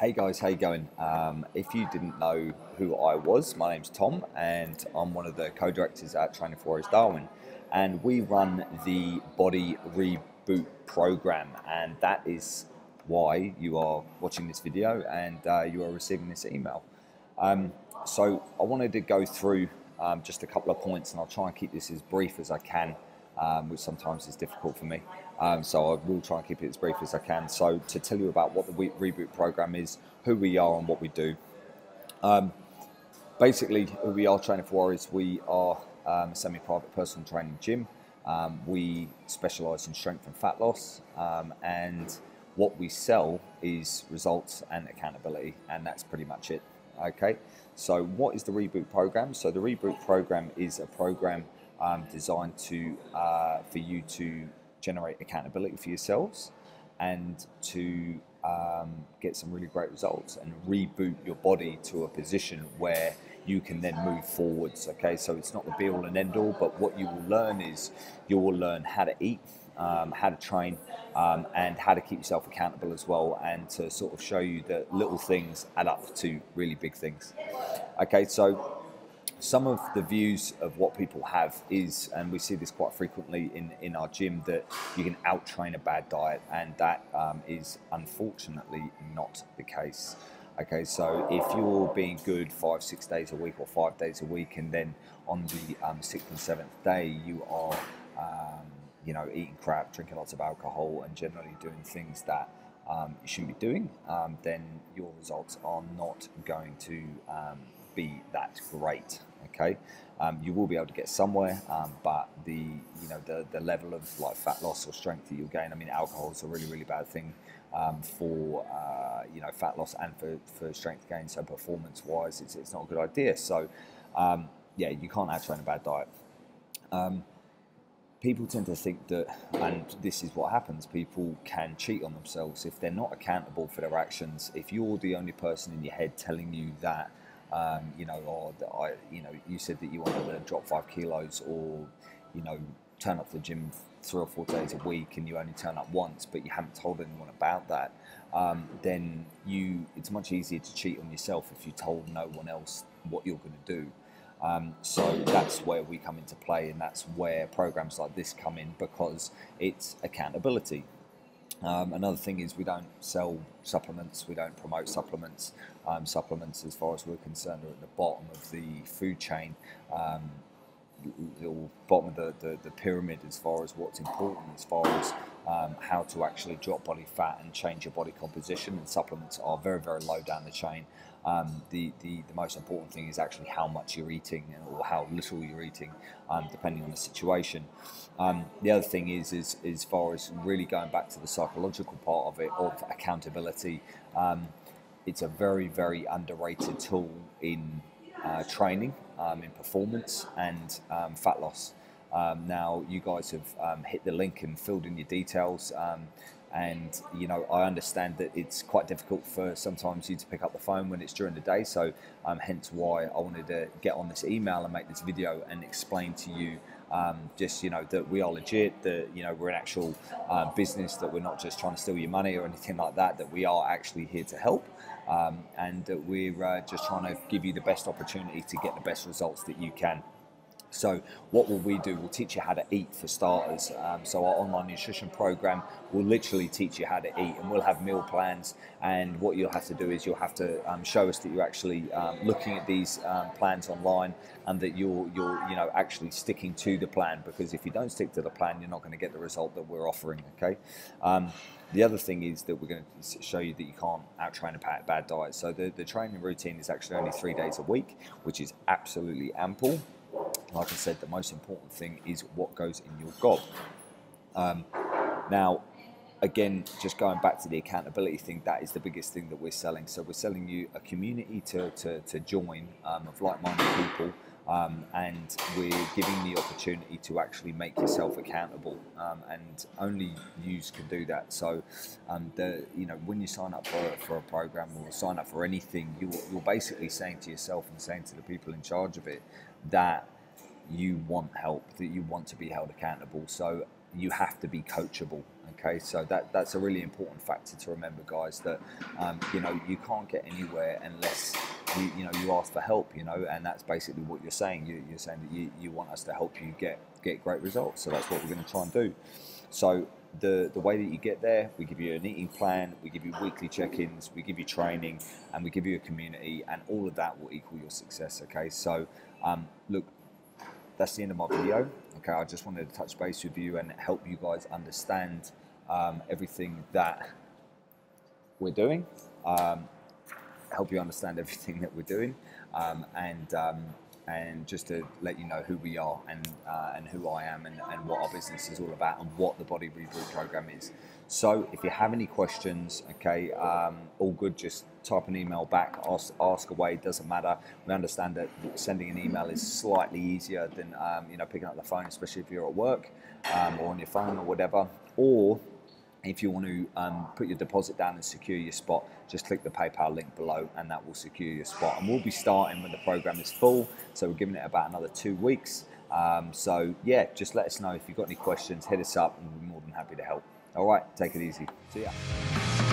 Hey guys, how you going? Um, if you didn't know who I was, my name's Tom, and I'm one of the co-directors at Training for Warriors Darwin, and we run the Body Reboot program, and that is why you are watching this video and uh, you are receiving this email. Um, so I wanted to go through um, just a couple of points, and I'll try and keep this as brief as I can um, which sometimes is difficult for me. Um, so I will try and keep it as brief as I can. So to tell you about what the reboot program is, who we are, and what we do. Um, basically, we are training for warriors. We are um, a semi-private personal training gym. Um, we specialise in strength and fat loss, um, and what we sell is results and accountability, and that's pretty much it. Okay, so what is the reboot program? So the reboot program is a program um, designed to uh, for you to generate accountability for yourselves and to um, get some really great results and reboot your body to a position where you can then move forwards. Okay, so it's not the be all and end all, but what you will learn is you will learn how to eat, um, how to train, um, and how to keep yourself accountable as well, and to sort of show you that little things add up to really big things. Okay, so some of the views of what people have is, and we see this quite frequently in, in our gym, that you can out train a bad diet, and that um, is unfortunately not the case. Okay, so if you're being good five, six days a week or five days a week, and then on the um, sixth and seventh day you are, um, you know, eating crap, drinking lots of alcohol, and generally doing things that um, you shouldn't be doing, um, then your results are not going to um, be that great. Okay, um, you will be able to get somewhere, um, but the you know the the level of like fat loss or strength that you'll gain. I mean, alcohol is a really really bad thing for uh, you know fat loss and for, for strength gain. So performance wise, it's it's not a good idea. So yeah, you can't out train a bad diet. Um, people tend to think that, and this is what happens, people can cheat on themselves if they're not accountable for their actions. If you're the only person in your head telling you that um, you know, or that I, you know, you said that you wanted to drop five kilos, or you know, turn up to the gym three or four days a week, and you only turn up once, but you haven't told anyone about that. Um, then you, it's much easier to cheat on yourself if you told no one else what you're going to do. Um, so that's where we come into play, and that's where programs like this come in because it's accountability. Um, another thing is we don't sell supplements, we don't promote supplements. Um, supplements, as far as we're concerned, are at the bottom of the food chain, um, or bottom of the, the, the, pyramid as far as what's important, as far as um, how to actually drop body fat and change your body composition. And supplements are very, very low down the chain. Um, the, the, the most important thing is actually how much you're eating or how little you're eating, um, depending on the situation. Um, the other thing is, is, as far as really going back to the psychological part of it, of accountability, um, it's a very, very underrated tool in uh, training, um, in performance, and um, fat loss. now, you guys have hit the link and filled in your details and you know I understand that it's quite difficult for sometimes you to pick up the phone when it's during the day so um, hence why I wanted to get on this email and make this video and explain to you um, just you know that we are legit that you know we're an actual uh, business that we're not just trying to steal your money or anything like that that we are actually here to help. Um, and that we're uh, just trying to give you the best opportunity to get the best results that you can so what will we do? We'll teach you how to eat for starters. Um, so our online nutrition program will literally teach you how to eat, and we'll have meal plans. And what you'll have to do is you'll have to um, show us that you're actually um, looking at these um, plans online, and that you're you're you know actually sticking to the plan. Because if you don't stick to the plan, you're not going to get the result that we're offering. Okay. Um, the other thing is that we're going to show you that you can't out train a bad diet. So the, the training routine is actually only three days a week, which is absolutely ample like I said, the most important thing is what goes in your gob. Um, now, again, just going back to the accountability thing, that is the biggest thing that we're selling. So we're selling you a community to, to, to join um, of like-minded people. Um, and we're giving the opportunity to actually make yourself accountable, um, and only you can do that. So, um, the you know when you sign up for, for a program or sign up for anything, you, you're basically saying to yourself and saying to the people in charge of it that you want help, that you want to be held accountable. So you have to be coachable. Okay, so that that's a really important factor to remember, guys. That um, you know you can't get anywhere unless you, you know you ask for help. You know, and that's basically what you're saying. You, you're saying that you, you want us to help you get get great results. So that's what we're going to try and do. So the the way that you get there, we give you an eating plan, we give you weekly check-ins, we give you training, and we give you a community, and all of that will equal your success. Okay, so um, look, that's the end of my video. Okay, I just wanted to touch base with you and help you guys understand um, everything that we're doing, um, help you understand everything that we're doing, um, and um, and just to let you know who we are and uh, and who I am and, and what our business is all about and what the Body Reboot program is. So if you have any questions, okay, um, all good. Just type an email back, ask, ask away. Doesn't matter. We understand that sending an email is slightly easier than um, you know picking up the phone, especially if you're at work um, or on your phone or whatever. Or if you want to um, put your deposit down and secure your spot, just click the PayPal link below and that will secure your spot. And we'll be starting when the program is full. So we're giving it about another two weeks. Um, so yeah, just let us know if you've got any questions, hit us up and we'll be more than happy to help. All right, take it easy. See ya.